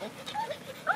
Thank you.